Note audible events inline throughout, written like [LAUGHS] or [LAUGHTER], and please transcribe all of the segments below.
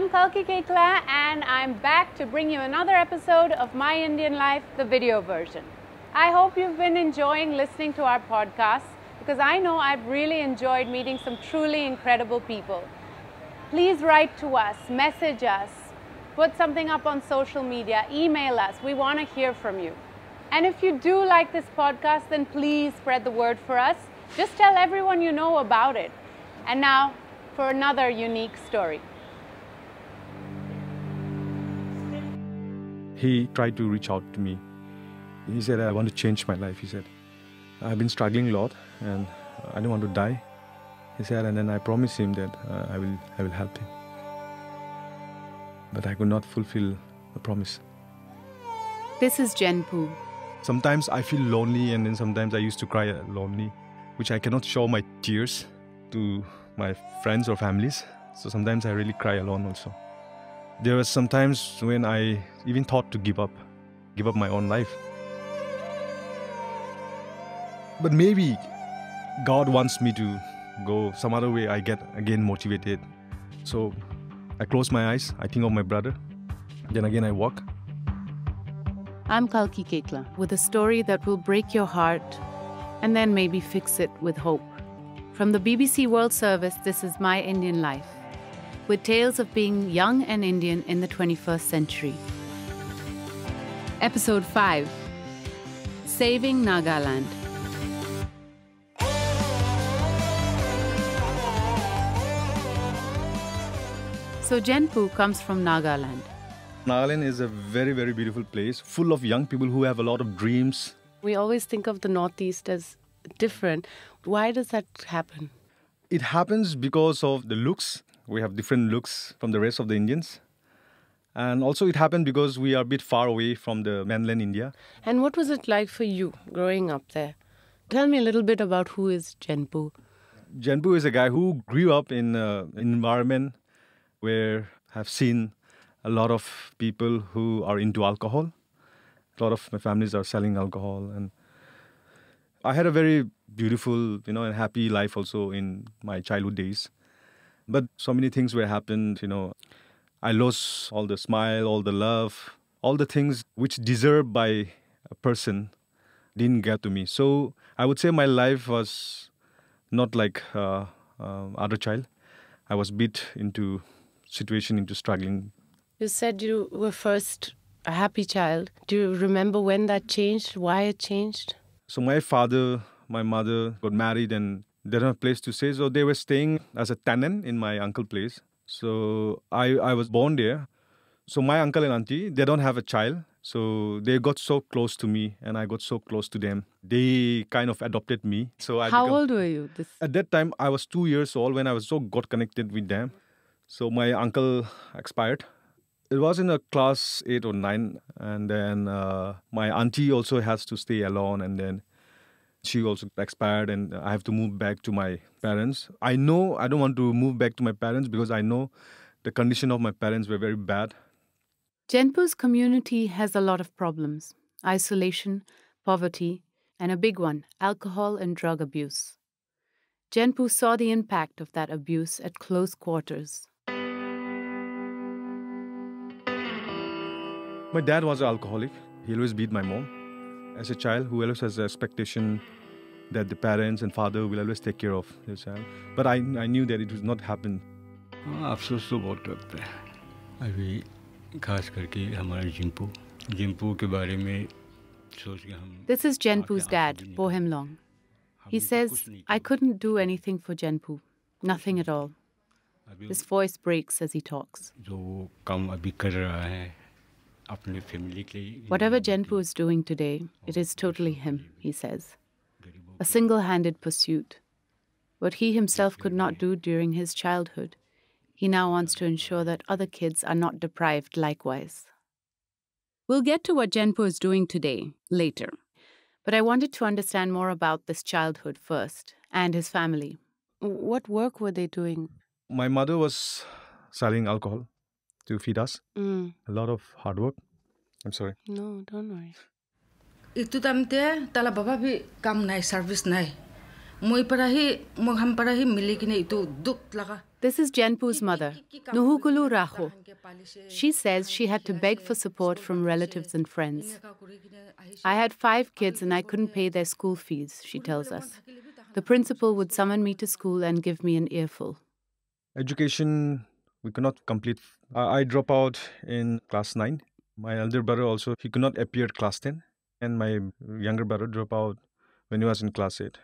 I'm Kalki Koechlin, and I'm back to bring you another episode of My Indian Life, the video version. I hope you've been enjoying listening to our podcast because I know I've really enjoyed meeting some truly incredible people. Please write to us, message us, put something up on social media, email us. We want to hear from you. And if you do like this podcast, then please spread the word for us. Just tell everyone you know about it. And now for another unique story. He tried to reach out to me. He said, I want to change my life. He said, I've been struggling a lot and I don't want to die. He said, and then I promised him that uh, I, will, I will help him. But I could not fulfill the promise. This is Jenpu. Sometimes I feel lonely, and then sometimes I used to cry lonely, which I cannot show my tears to my friends or families. So sometimes I really cry alone also. There were some times when I even thought to give up, give up my own life. But maybe God wants me to go some other way. I get again motivated. So I close my eyes, I think of my brother. Then again, I walk. I'm Kalki Koechlin with a story that will break your heart and then maybe fix it with hope. From the BBC World Service, this is My Indian Life, with tales of being young and Indian in the 21st century. Episode 5 Saving Nagaland. So, Jenpu comes from Nagaland. Nagaland is a very, very beautiful place, full of young people who have a lot of dreams. We always think of the Northeast as different. Why does that happen? It happens because of the looks. We have different looks from the rest of the Indians. And also, it happened because we are a bit far away from the mainland India. And what was it like for you growing up there? Tell me a little bit about who is Jenpu. Jenpu is a guy who grew up in uh, an environment where I've seen a lot of people who are into alcohol. A lot of my families are selling alcohol, and I had a very beautiful, you know, and happy life also in my childhood days. But so many things were happened, you know. I lost all the smile, all the love, all the things which deserved by a person didn't get to me. So I would say my life was not like uh, uh, other child. I was beat into situation, into struggling. You said you were first a happy child. Do you remember when that changed? Why it changed? So my father, my mother got married and they didn't have a place to stay. So they were staying as a tenant in my uncle place. So I, I was born there. So my uncle and auntie, they don't have a child. So they got so close to me and I got so close to them. They kind of adopted me. So I How become- old were you? This At that time, I was two years old when I was so got connected with them. So my uncle expired. It was in a class eight or nine, and then uh, my auntie also has to stay alone, and then she also expired, and I have to move back to my parents. I know I don't want to move back to my parents because I know the condition of my parents were very bad. Jenpu's community has a lot of problems isolation, poverty, and a big one alcohol and drug abuse. Jenpu saw the impact of that abuse at close quarters. My dad was an alcoholic. He always beat my mom As a child, who always has the expectation that the parents and father will always take care of their child. But I, I knew that it would not happen. हाँ, अफसोस तो बहुत लगता है अभी खास करके हमारा जिम्पू जिम्पू के बारे में सोच के हम This is Jenpu's dad, Bohem Long. He says, I couldn't do anything for Jenpu, nothing at all. His voice breaks as he talks. जो वो काम अभी कर रहा है Whatever Jenpu is doing today, it is totally him, he says. A single handed pursuit. What he himself could not do during his childhood, he now wants to ensure that other kids are not deprived likewise. We'll get to what Jenpu is doing today later, but I wanted to understand more about this childhood first and his family. What work were they doing? My mother was selling alcohol to feed us. Mm. A lot of hard work. I'm sorry. No, don't worry. Itu টাইমতে tala baba bi kam nai service nai. মই পারাহি মোক হাম পারাহি মিলি কিনে This is Jenpu's mother, Nuhukulu Raho. She says she had to beg for support from relatives and friends. I had five kids and I couldn't pay their school fees, she tells us. The principal would summon me to school and give me an earful. Education we could not complete. I, I drop out in class 9. My elder brother also, he could not appear class 10. And my younger brother dropped out when he was in class 8.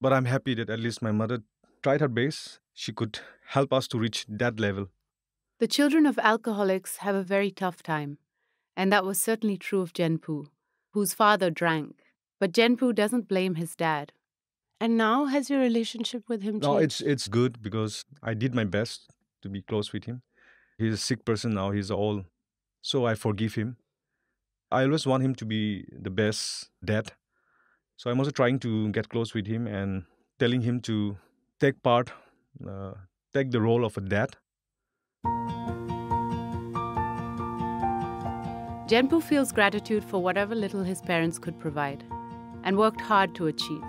But I'm happy that at least my mother tried her best. She could help us to reach that level. The children of alcoholics have a very tough time. And that was certainly true of Jenpu, whose father drank. But Jenpu doesn't blame his dad. And now has your relationship with him changed? No, it's it's good because I did my best to be close with him. He's a sick person now. He's all, so I forgive him. I always want him to be the best dad. So I'm also trying to get close with him and telling him to take part, uh, take the role of a dad. Jenpu feels gratitude for whatever little his parents could provide and worked hard to achieve.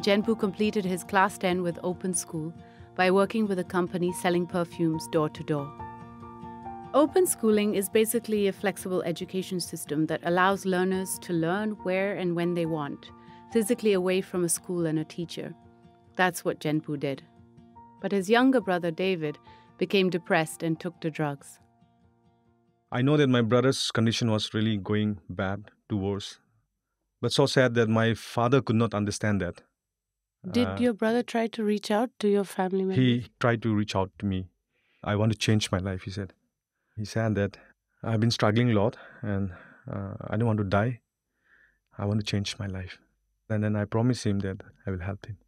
Jenpu completed his class 10 with Open School by working with a company selling perfumes door to door. Open schooling is basically a flexible education system that allows learners to learn where and when they want, physically away from a school and a teacher. That's what Jenpu did. But his younger brother David became depressed and took to drugs. I know that my brother's condition was really going bad to worse, but so sad that my father could not understand that. Did Uh, your brother try to reach out to your family members? He tried to reach out to me. I want to change my life, he said. He said that I've been struggling a lot and uh, I don't want to die. I want to change my life. And then I promised him that I will help him.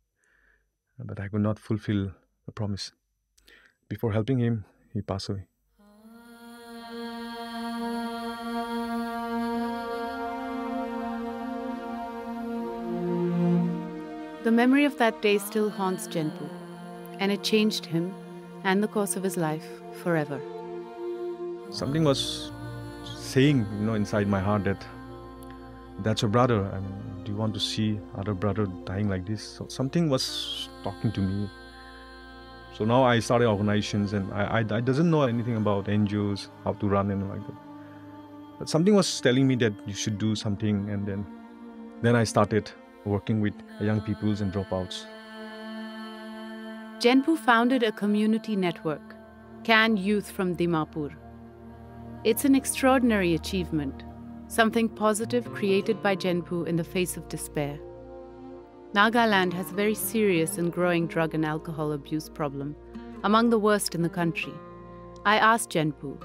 But I could not fulfill the promise. Before helping him, he passed away. The memory of that day still haunts Jenpu, and it changed him and the course of his life forever. Something was saying, you know, inside my heart that that's your brother. I mean, do you want to see other brother dying like this? So something was talking to me. So now I started organizations, and I, I, I doesn't know anything about NGOs, how to run and like that. But something was telling me that you should do something, and then then I started working with young peoples and dropouts. Jenpu founded a community network, Can Youth from Dimapur. It's an extraordinary achievement, something positive created by Jenpu in the face of despair. Nagaland has a very serious and growing drug and alcohol abuse problem, among the worst in the country. I asked Jenpu,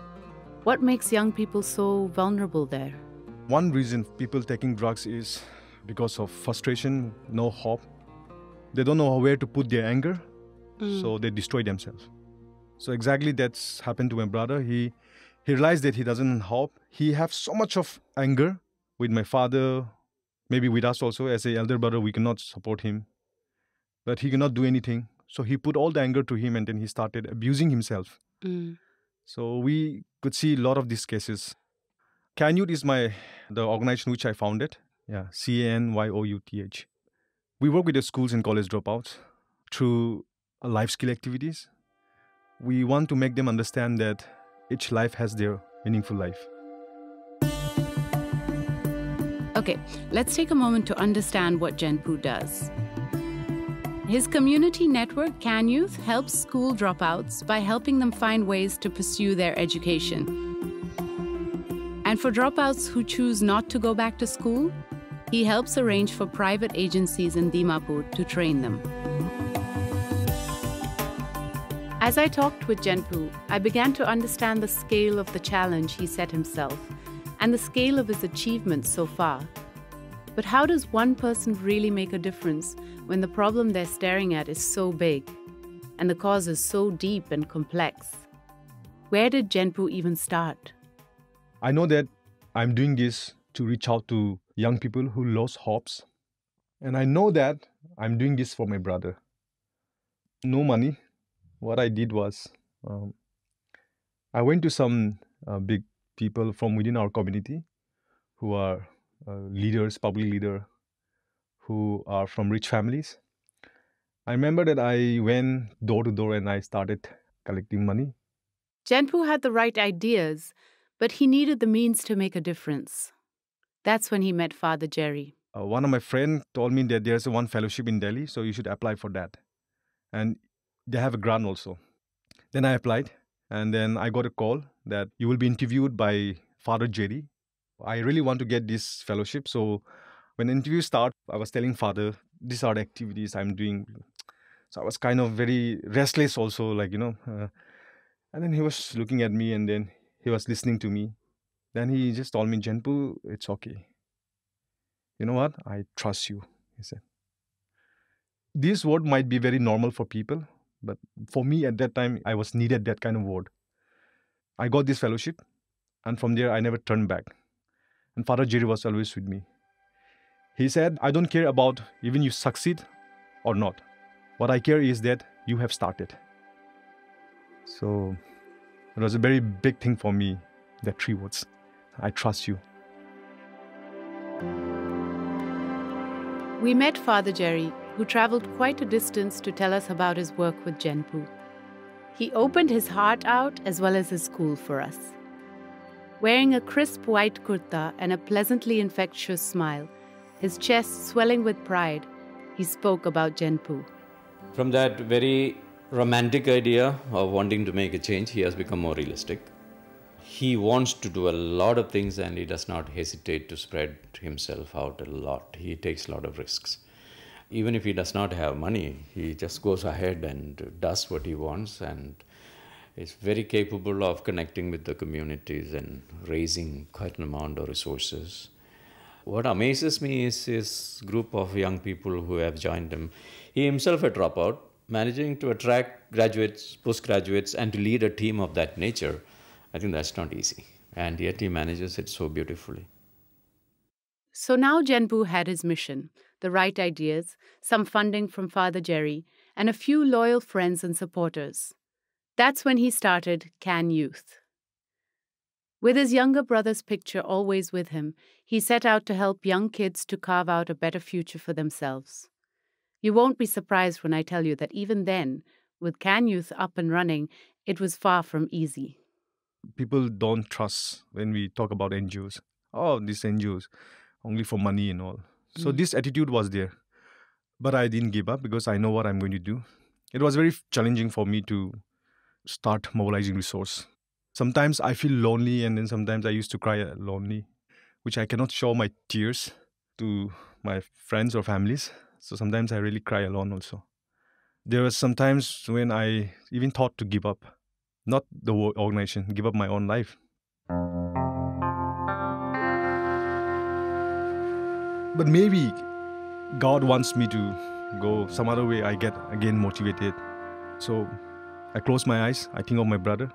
what makes young people so vulnerable there? One reason people taking drugs is because of frustration, no hope. They don't know where to put their anger, so they destroy themselves. So exactly that's happened to my brother. He he realized that he doesn't hope. He have so much of anger with my father, maybe with us also. As a elder brother, we cannot support him, but he cannot do anything. So he put all the anger to him, and then he started abusing himself. Mm. So we could see a lot of these cases. Canyouth is my the organization which I founded. Yeah, C A N Y O U T H. We work with the schools and college dropouts through uh, life skill activities. We want to make them understand that each life has their meaningful life. Okay, let's take a moment to understand what Jenpu does. His community network, Can Youth, helps school dropouts by helping them find ways to pursue their education. And for dropouts who choose not to go back to school, he helps arrange for private agencies in Dimapur to train them. As I talked with Jenpu, I began to understand the scale of the challenge he set himself and the scale of his achievements so far. But how does one person really make a difference when the problem they're staring at is so big and the cause is so deep and complex? Where did Jenpu even start? I know that I'm doing this to reach out to young people who lost hopes. And I know that I'm doing this for my brother. No money. What I did was um, I went to some uh, big people from within our community who are uh, leaders, public leader, who are from rich families. I remember that I went door to door and I started collecting money. Jenpu had the right ideas, but he needed the means to make a difference. That's when he met Father Jerry. Uh, one of my friends told me that there's one fellowship in Delhi, so you should apply for that. And they have a grant also. Then I applied, and then I got a call that you will be interviewed by Father Jerry. I really want to get this fellowship, so when the interview started, I was telling Father, these are the activities I'm doing. So I was kind of very restless also, like, you know. Uh, and then he was looking at me and then he was listening to me. Then he just told me, Jenpu, it's okay. You know what? I trust you, he said. This word might be very normal for people, but for me at that time, I was needed that kind of word. I got this fellowship, and from there, I never turned back. And Father Jerry was always with me. He said, I don't care about even you succeed or not. What I care is that you have started. So it was a very big thing for me, that three words. I trust you. We met Father Jerry, who traveled quite a distance to tell us about his work with Jenpu. He opened his heart out as well as his school for us. Wearing a crisp white kurta and a pleasantly infectious smile, his chest swelling with pride, he spoke about Jenpu. From that very romantic idea of wanting to make a change, he has become more realistic. He wants to do a lot of things and he does not hesitate to spread himself out a lot. He takes a lot of risks. Even if he does not have money, he just goes ahead and does what he wants and is very capable of connecting with the communities and raising quite an amount of resources. What amazes me is his group of young people who have joined him. He himself a dropout, managing to attract graduates, postgraduates, and to lead a team of that nature, I think that's not easy. And yet he manages it so beautifully. So now Jenpu had his mission, the right ideas, some funding from Father Jerry, and a few loyal friends and supporters. That's when he started Can Youth. With his younger brother's picture always with him, he set out to help young kids to carve out a better future for themselves. You won't be surprised when I tell you that even then, with Can Youth up and running, it was far from easy. People don't trust when we talk about NGOs. Oh, these NGOs, only for money and all. So Mm. this attitude was there. But I didn't give up because I know what I'm going to do. It was very challenging for me to start mobilizing resource. Sometimes I feel lonely and then sometimes I used to cry uh, lonely, which I cannot show my tears to my friends or families. So sometimes I really cry alone also. There was sometimes when I even thought to give up, not the organization, give up my own life. But maybe God wants me to go some other way. I get again motivated. So I close my eyes, I think of my brother.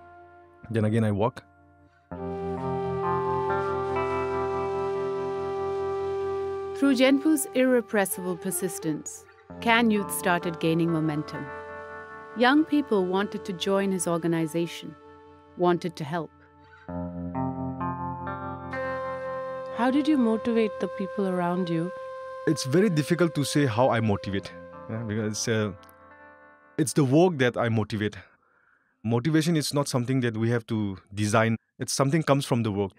Then again, I walk. Through Jenpu's irrepressible persistence, Can Youth started gaining momentum. Young people wanted to join his organization, wanted to help. How did you motivate the people around you? It's very difficult to say how I motivate yeah, because uh, it's the work that I motivate. Motivation is not something that we have to design. It's something comes from the work.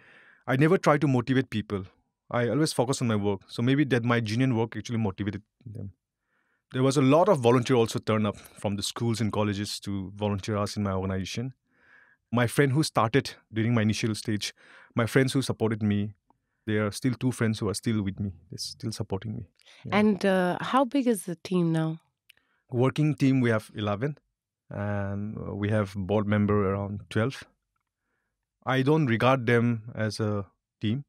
I never try to motivate people. I always focus on my work. So maybe that my genuine work actually motivated them. There was a lot of volunteer also turn up from the schools and colleges to volunteer us in my organization. My friend who started during my initial stage, my friends who supported me, there are still two friends who are still with me. They're still supporting me. Yeah. And uh, how big is the team now? Working team, we have 11 and uh, we have board member around 12. I don't regard them as a team.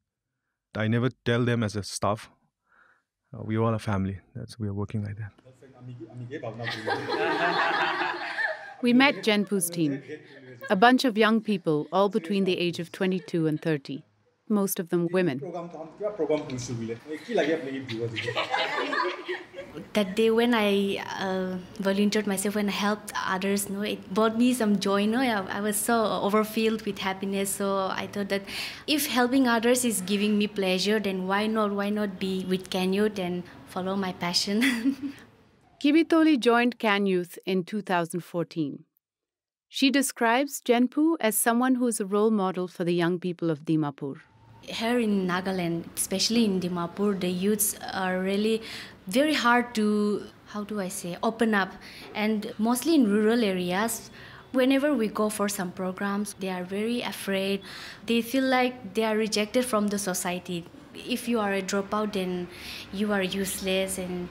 I never tell them as a staff. Uh, we are all a family. That's we are working like that. [LAUGHS] We met Jenpu's team, a bunch of young people, all between the age of 22 and 30, most of them women. [LAUGHS] that day when I uh, volunteered myself and helped others, no, it brought me some joy. No, I, I was so overfilled with happiness. So I thought that if helping others is giving me pleasure, then why not? Why not be with Can Youth and follow my passion? [LAUGHS] Kibitoli joined Can Youth in 2014. She describes Jenpu as someone who is a role model for the young people of Dimapur. Here in Nagaland, especially in Dimapur, the youths are really very hard to, how do I say, open up. And mostly in rural areas, whenever we go for some programs, they are very afraid. They feel like they are rejected from the society. If you are a dropout, then you are useless and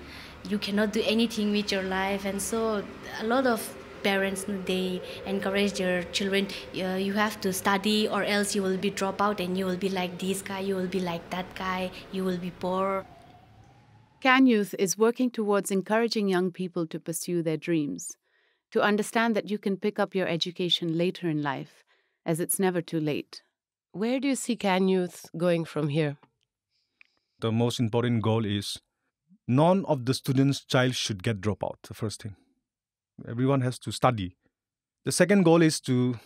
you cannot do anything with your life. And so a lot of parents they encourage their children uh, you have to study or else you will be drop out and you will be like this guy you will be like that guy you will be poor. Can youth is working towards encouraging young people to pursue their dreams to understand that you can pick up your education later in life as it's never too late. Where do you see can youth going from here? The most important goal is none of the students' child should get dropout. The first thing, everyone has to study. The second goal is to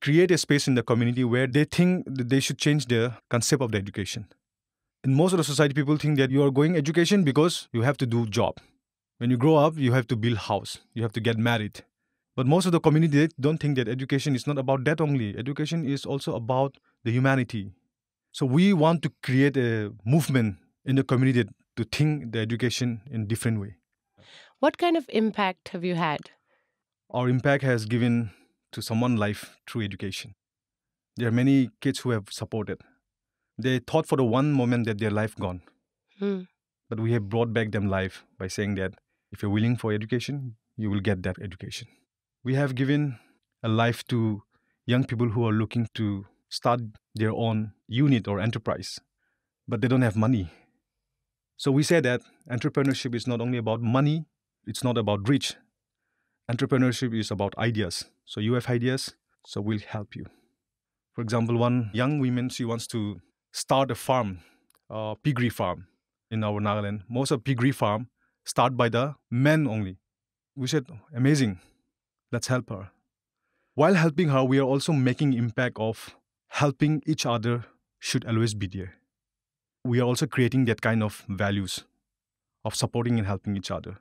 create a space in the community where they think they should change their concept of the education. In most of the society, people think that you are going education because you have to do job. When you grow up, you have to build house, you have to get married. But most of the community don't think that education is not about that only. Education is also about the humanity. So we want to create a movement in the community to think the education in different way. What kind of impact have you had? Our impact has given to someone life through education. There are many kids who have supported. They thought for the one moment that their life gone. Hmm. But we have brought back them life by saying that if you're willing for education, you will get that education. We have given a life to young people who are looking to start their own unit or enterprise, but they don't have money so we say that entrepreneurship is not only about money, it's not about rich. Entrepreneurship is about ideas. So you have ideas, so we'll help you. For example, one young woman, she wants to start a farm, a piggery farm in our Nagaland. Most of piggery farm start by the men only. We said, amazing, let's help her. While helping her, we are also making impact of helping each other should always be there we are also creating that kind of values of supporting and helping each other.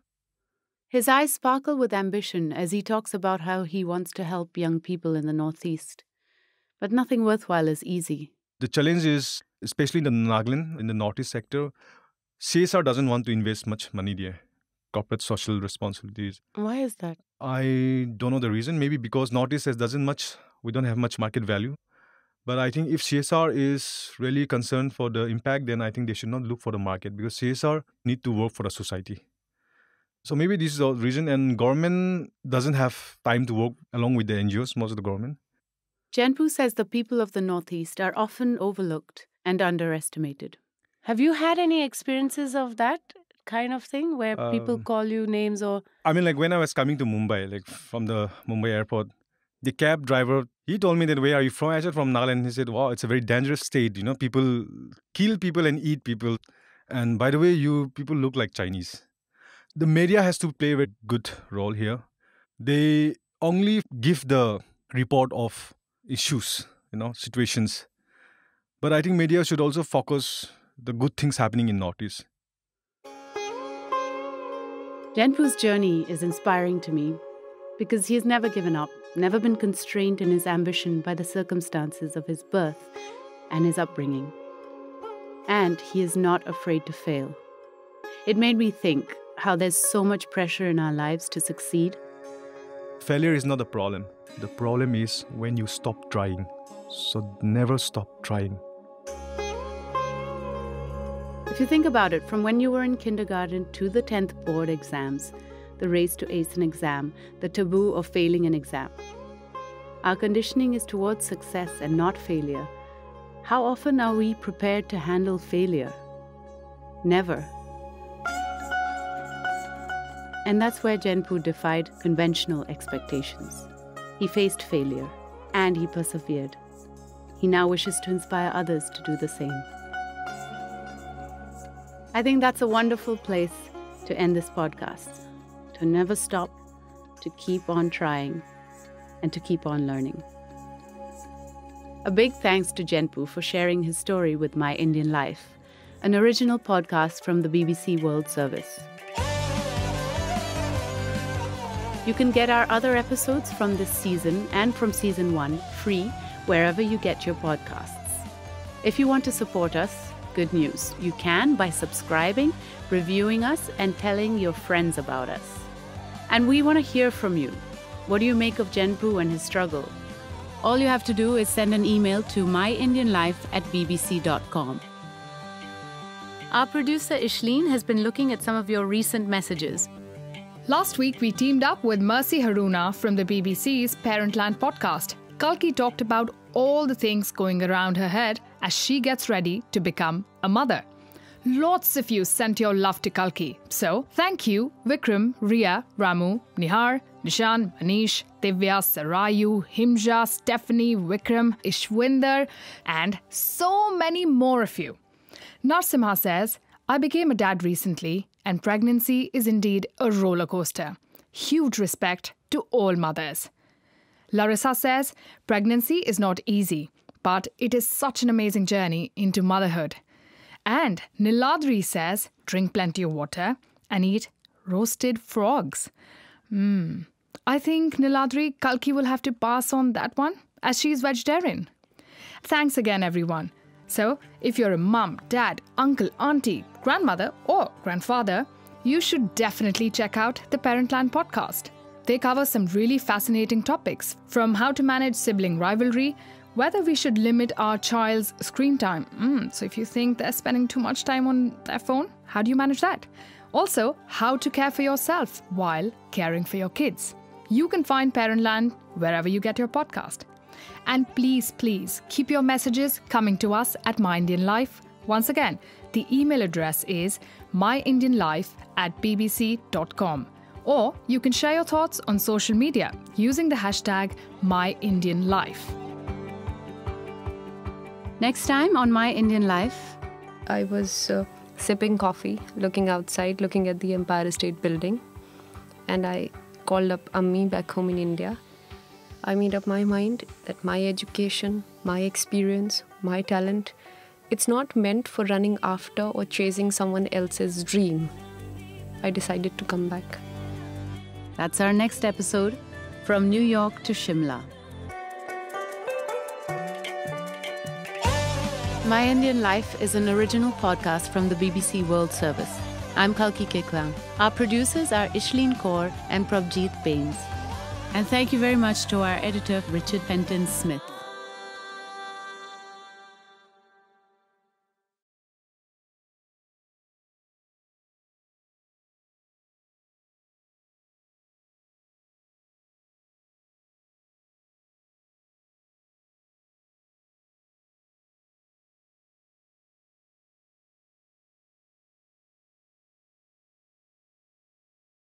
His eyes sparkle with ambition as he talks about how he wants to help young people in the Northeast. But nothing worthwhile is easy. The challenge is, especially in the Nagaland, in the Northeast sector, CSR doesn't want to invest much money there. Corporate social responsibilities. Why is that? I don't know the reason. Maybe because Northeast doesn't much, we don't have much market value. But I think if CSR is really concerned for the impact, then I think they should not look for the market because CSR need to work for the society. So maybe this is the reason, and government doesn't have time to work along with the NGOs, most of the government. Jenpu says the people of the Northeast are often overlooked and underestimated. Have you had any experiences of that kind of thing where um, people call you names or? I mean, like when I was coming to Mumbai, like from the Mumbai airport, the cab driver he told me that where are you from? I said from nagaland. He said wow it's a very dangerous state you know people kill people and eat people. And by the way you people look like chinese. The media has to play a good role here. They only give the report of issues you know situations. But i think media should also focus the good things happening in northeast. Jenpu's journey is inspiring to me because he has never given up never been constrained in his ambition by the circumstances of his birth and his upbringing. And he is not afraid to fail. It made me think how there's so much pressure in our lives to succeed. Failure is not the problem. The problem is when you stop trying. So never stop trying. If you think about it, from when you were in kindergarten to the 10th board exams, the race to ace an exam, the taboo of failing an exam. Our conditioning is towards success and not failure. How often are we prepared to handle failure? Never. And that's where Jenpu defied conventional expectations. He faced failure and he persevered. He now wishes to inspire others to do the same. I think that's a wonderful place to end this podcast to never stop, to keep on trying, and to keep on learning. A big thanks to Jenpu for sharing his story with My Indian Life, an original podcast from the BBC World Service. You can get our other episodes from this season and from season one free wherever you get your podcasts. If you want to support us, good news. You can by subscribing, reviewing us, and telling your friends about us. And we want to hear from you. What do you make of Jenpu and his struggle? All you have to do is send an email to myindianlife at bbc.com. Our producer Ishleen has been looking at some of your recent messages. Last week, we teamed up with Mercy Haruna from the BBC's Parentland podcast. Kalki talked about all the things going around her head as she gets ready to become a mother. Lots of you sent your love to Kalki. So, thank you, Vikram, Ria, Ramu, Nihar, Nishan, Manish, Divya, Sarayu, Himja, Stephanie, Vikram, Ishwinder, and so many more of you. Narsimha says, I became a dad recently, and pregnancy is indeed a roller coaster. Huge respect to all mothers. Larissa says, pregnancy is not easy, but it is such an amazing journey into motherhood. And Niladri says, drink plenty of water and eat roasted frogs. Hmm. I think Niladri Kalki will have to pass on that one as she is vegetarian. Thanks again, everyone. So, if you're a mum, dad, uncle, auntie, grandmother, or grandfather, you should definitely check out the Parentland podcast. They cover some really fascinating topics from how to manage sibling rivalry, whether we should limit our child's screen time. Mm, so, if you think they're spending too much time on their phone, how do you manage that? Also, how to care for yourself while caring for your kids. You can find Parentland wherever you get your podcast. And please, please keep your messages coming to us at My Indian Life. Once again, the email address is myindianlife at bbc.com. Or you can share your thoughts on social media using the hashtag MyIndianLife. Next time on My Indian Life, I was uh, sipping coffee, looking outside, looking at the Empire State Building, and I called up Ammi back home in India. I made up my mind that my education, my experience, my talent, it's not meant for running after or chasing someone else's dream. I decided to come back. That's our next episode from New York to Shimla. My Indian Life is an original podcast from the BBC World Service. I'm Kalki Koechlin. Our producers are Ishleen Kaur and Prabjeet Bains. And thank you very much to our editor, Richard Penton Smith.